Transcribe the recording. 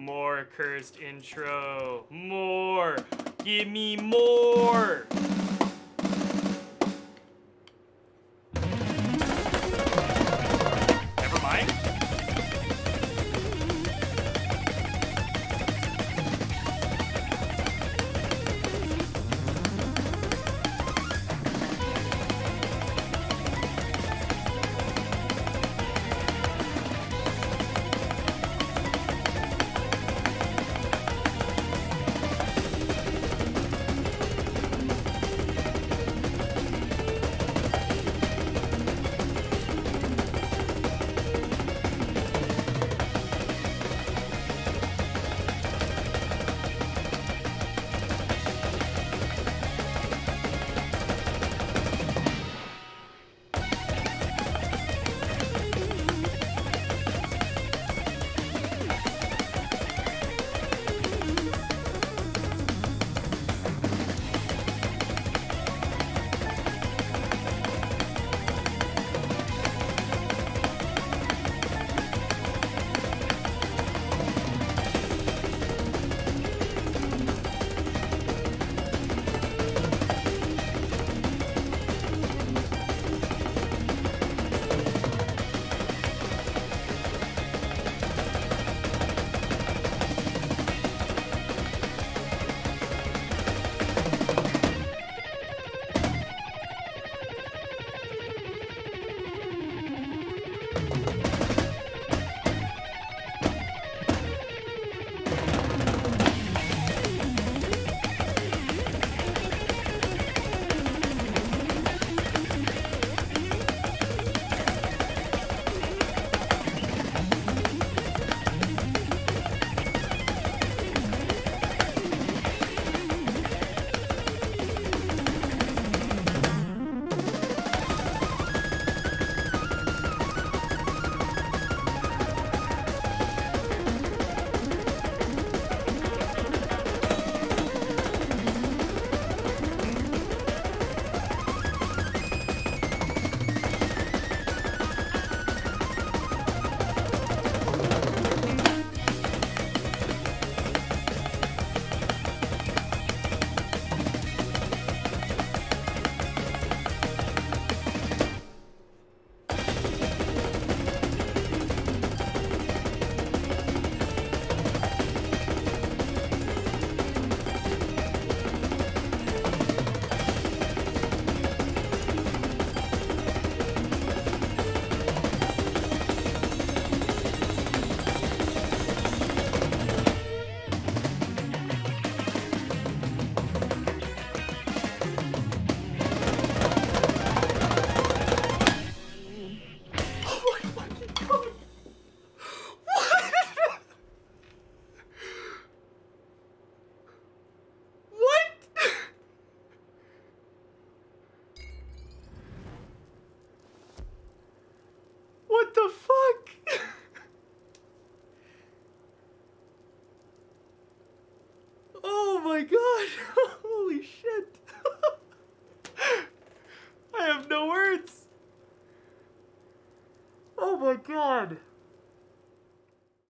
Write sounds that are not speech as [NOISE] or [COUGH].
More cursed intro. More. Give me more. My god. [LAUGHS] Holy shit. [LAUGHS] I have no words. Oh my god.